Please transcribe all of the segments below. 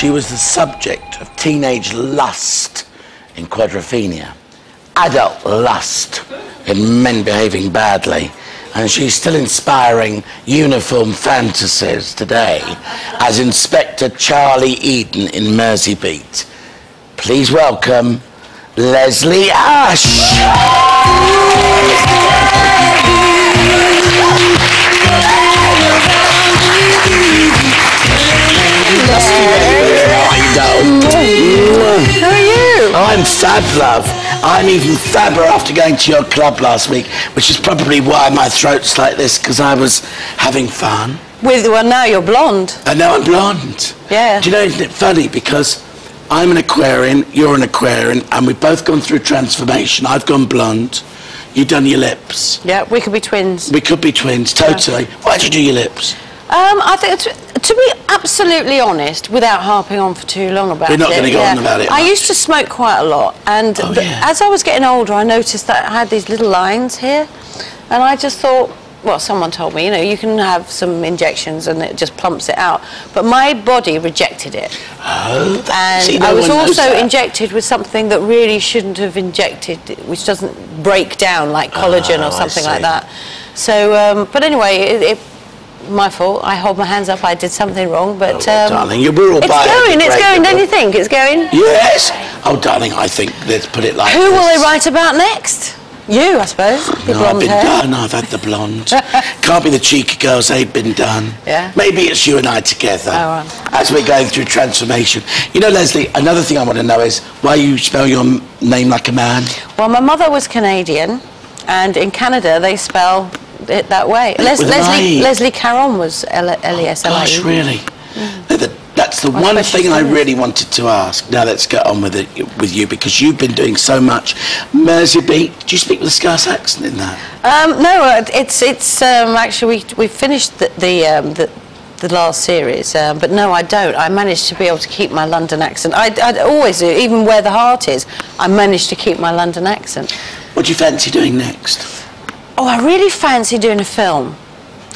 She was the subject of teenage lust in Quadrophenia, adult lust in men behaving badly, and she's still inspiring uniform fantasies today as Inspector Charlie Eden in Merseybeat. Please welcome Lesley Ash. How are you? I'm fab, love. I'm even fabber after going to your club last week, which is probably why my throat's like this, because I was having fun. With well, now you're blonde. And now I'm blonde. Yeah. Do you know, isn't it funny? Because I'm an Aquarian, you're an Aquarian, and we've both gone through transformation. I've gone blonde. You've done your lips. Yeah, we could be twins. We could be twins, totally. Why'd you do your lips? Um, I think, to, to be absolutely honest, without harping on for too long about We're not it, gonna go on about it I much. used to smoke quite a lot, and Oh, yeah. as I was getting older, I noticed that I had these little lines here, and I just thought, well, someone told me, you know, you can have some injections and it just plumps it out, but my body rejected it. Oh, And see, no I was also injected with something that really shouldn't have injected, which doesn't break down like collagen Oh, or something like that. So, um, but anyway, it, it, my fault. I hold my hands up. I did something wrong, but Oh, well, um, darling, you- we're all it's going. It's going. Don't you think it's going? Yes. Oh, darling, I think, let's put it like Who this. will they write about next? You, I suppose. Your No, I've been hair. done. I've had the blonde. Can't be the cheeky girls. They've been done. Yeah. Maybe it's you and I together. Oh, right. As we're going through transformation. You know, Lesley, another thing I want to know is why you spell your name like a man. Well, my mother was Canadian, and in Canada they spell it that way. Les- Leslie Leslie Caron was L E S L I E. Gosh, really? That- That's the Well, one thing I really wanted to ask. Now let's get on with it with you because you've been doing so much. Merseybeat, do you speak with a Scouse accent in that? Um, no, uh, it's it's um, actually we we finished the the, um, the the last series, um, but no, I don't. I managed to be able to keep my London accent. I, I always do, even where the heart is. I managed to keep my London accent. What do you fancy doing next? Oh, I really fancy doing a film.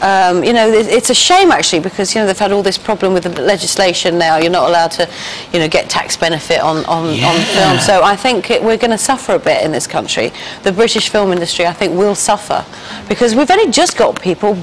Um, you know, it- it's a shame actually because you know they've had all this problem with the legislation now. You're not allowed to, you know, get tax benefit on on, on film. So I think it, we're going to suffer a bit in this country. The British film industry, I think, will suffer because we've only just got people,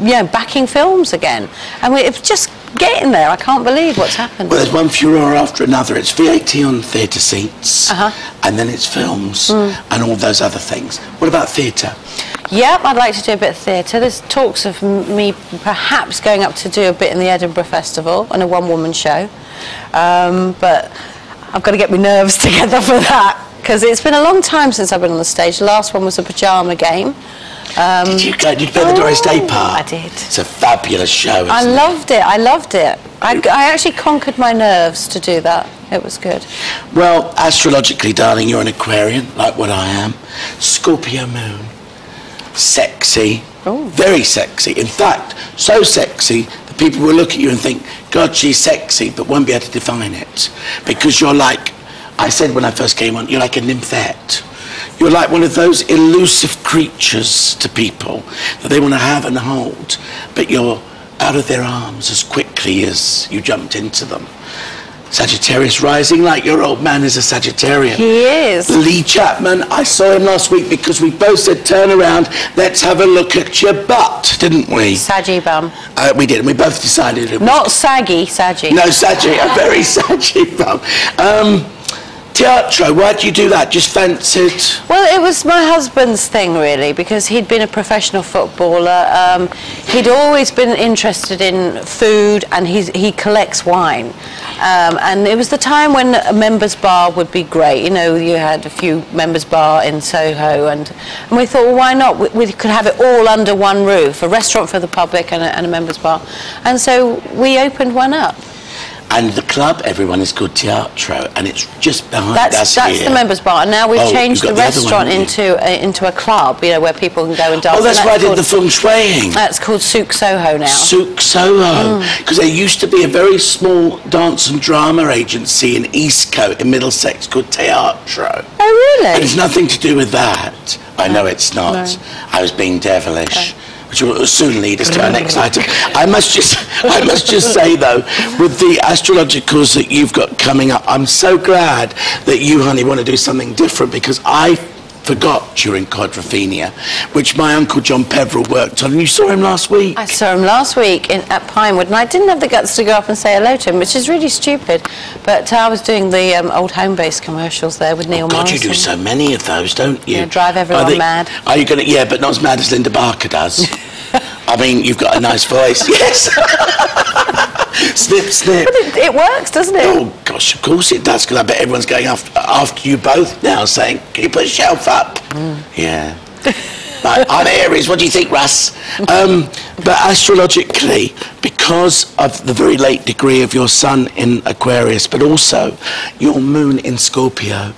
you know, backing films again, and we're just getting there. I can't believe what's happened. Well, there's one furore after another. It's VAT on theatre seats, Uh-huh. and then it's films and all those other things. What about theatre? Yep, I'd like to do a bit of theatre. There's talks of me perhaps going up to do a bit in the Edinburgh Festival on a one-woman show, um, but I've got to get my nerves together for that because it's been a long time since I've been on the stage. The last one was a pyjama game. Um, Did you go? Did you play the Doris Day oh, part? I did. It's a fabulous show. I isn't it? loved it. I loved it. I, I actually conquered my nerves to do that. It was good. Well, astrologically, darling, you're an Aquarian, like what I am. Scorpio moon. Sexy. Oh. Very sexy. In fact, so sexy that people will look at you and think, God, she's sexy, but won't be able to define it. Because you're like, I said when I first came on, you're like a nymphette. You're like one of those elusive creatures to people that they want to have and hold, but you're out of their arms as quickly as you jumped into them. Sagittarius rising, like your old man is a Sagittarian. He is. Lee Chapman, I saw him last week because we both said, turn around, let's have a look at your butt, didn't we? Saggy bum. Uh, we did, and we both decided it was... Not saggy, saggy. No, Saggy, a very Saggy bum. Um, teatro, why do you do that? Just fancied... Well, it was my husband's thing, really, because he'd been a professional footballer. Um, he'd always been interested in food, and he's, he collects wine. Um, and it was the time when a members' bar would be great. You know, you had a few members' bar in Soho, and, and we thought, well, why not? We, we could have it all under one roof, a restaurant for the public and a, and a members' bar. And so we opened one up. And the club, everyone is called Teatro, and it's just behind us That's, that's here. the members' bar. And now we've Oh, changed the the other one, restaurant into a, into a club, you know, where people can go and dance. Oh, that's and why I did the feng shuiing. That's called Souk Soho now. Souk Soho, Mm. because there used to be a very small dance and drama agency in Eastcote in Middlesex called Teatro. oh, And really? it's nothing to do with that. I know it's not. No. I was being devilish. Which will soon lead us to our next item. I must just, I must just say though, with the astrologicals that you've got coming up, I'm so glad that you, honey, want to do something different because I forgot during quadrophenia, which my uncle John Peveril worked on. And you saw him last week. I saw him last week in, at Pinewood, and I didn't have the guts to go up and say hello to him, which is really stupid. But uh, I was doing the um, old Homebase commercials there with Neil God, Morrissey. you do so many of those, don't you? Yeah, drive everyone they- mad. Are you going to? Yeah, but not as mad as Linda Barker does. I mean, you've got a nice voice. Yes. snip, snip. But it, it works, doesn't it? Oh gosh, of course it does. Because I bet everyone's going after, after you both now, saying, "Can you put a shelf up?" Yeah. Right, I'm Aries. What do you think, Russ? Um, but astrologically, because of the very late degree of your sun in Aquarius, but also your moon in Scorpio,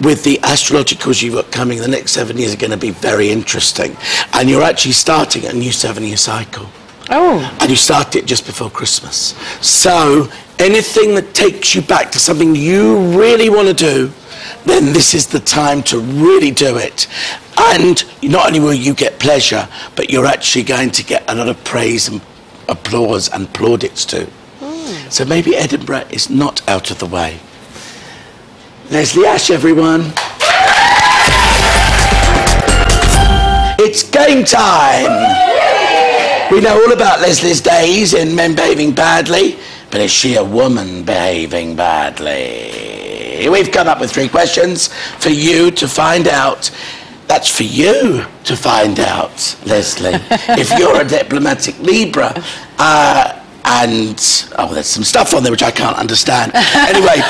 with the astrologicals you've got coming, the next seven years are going to be very interesting. And you're actually starting a new seven-year cycle Oh, and you start it just before Christmas. So anything that takes you back to something you really want to do, then this is the time to really do it. And not only will you get pleasure, but you're actually going to get a lot of praise and applause and plaudits too. Hmm. So maybe Edinburgh is not out of the way. Lesley Ash, everyone. It's game time. We know all about Lesley's days in men behaving badly, but is she a woman behaving badly? We've come up with three questions for you to find out. That's for you to find out, Lesley. if you're a diplomatic Libra, uh, and oh, there's some stuff on there which I can't understand. Anyway,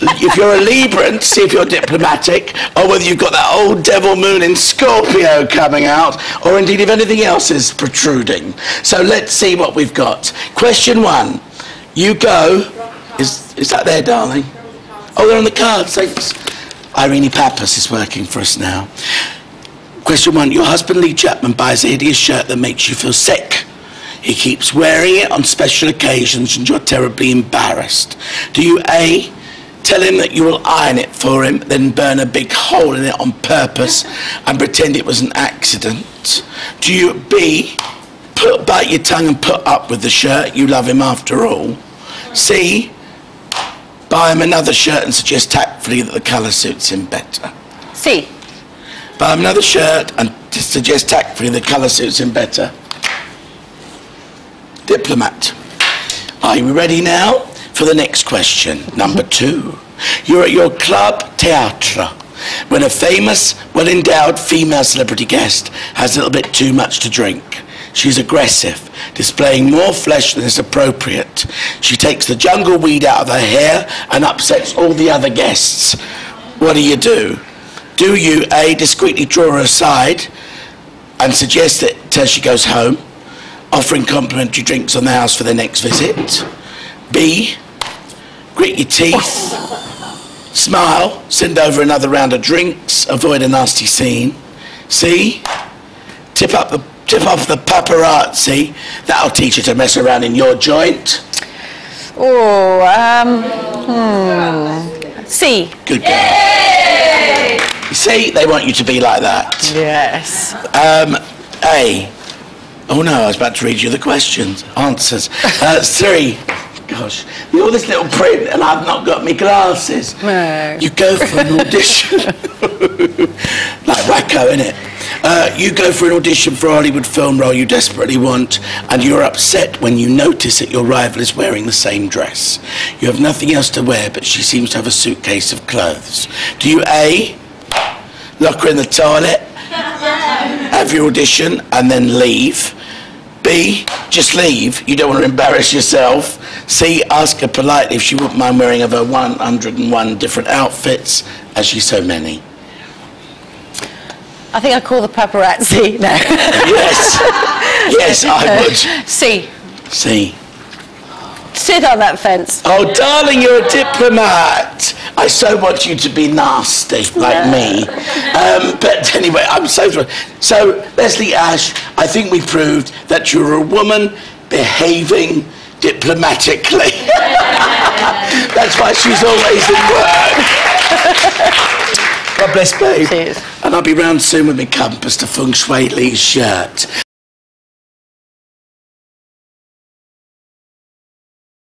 if you're a Libra, and see if you're diplomatic, or whether you've got that old devil moon in Scorpio coming out, or indeed if anything else is protruding. So let's see what we've got. Question one. You go. Is, is that there, darling? Oh, they're on the card. Thanks. Irene Papas is working for us now. Question one. Your husband, Lee Chapman, buys a hideous shirt that makes you feel sick. He keeps wearing it on special occasions and you're terribly embarrassed. Do you A, tell him that you will iron it for him, then burn a big hole in it on purpose and pretend it was an accident? Do you B, put, bite your tongue and put up with the shirt, you love him after all? C, buy him another shirt and suggest tactfully that the colour suits him better? see. Buy him another shirt and suggest tactfully the colour suits him better. Diplomat. Are you ready now for the next question? Number mm-hmm. two. You're at your club theatre when a famous, well-endowed female celebrity guest has a little bit too much to drink. She's aggressive, displaying more flesh than is appropriate. She takes the jungle weed out of her hair and upsets all the other guests. What do you do? Do you, A, discreetly draw her aside and suggest that till she goes home, offering complimentary drinks on the house for the next visit? B, grit your teeth, smile, send over another round of drinks, avoid a nasty scene. C, tip up the tip off the paparazzi. That'll teach you to mess around in your joint. Oh, um, hmm. See. Good girl. You see, they want you to be like that. Yes. Um, A. Oh no, I was about to read you the questions, answers. Uh, three. Gosh, all this little print, and I've not got my glasses. No. You go for an audition, like Wacko, innit? Uh, you go for an audition for a Hollywood film role you desperately want, and you're upset when you notice that your rival is wearing the same dress. You have nothing else to wear, but she seems to have a suitcase of clothes. Do you A, lock her in the toilet, have your audition, and then leave? B, just leave. You don't want to embarrass yourself. C, ask her politely if she wouldn't mind wearing of her 101 different outfits, as she's so many. I think I call the paparazzi. No. Yes. yes, I would. See. C. Sit on that fence. Oh, darling, you're a diplomat. I so want you to be nasty, like me. Um, but anyway, I'm so thrilled. So, Lesley Ash, I think we proved that you're a woman behaving diplomatically. That's why she's always in work. God bless, babe. Cheers. And I'll be round soon with my compass to feng shui Lee's shirt.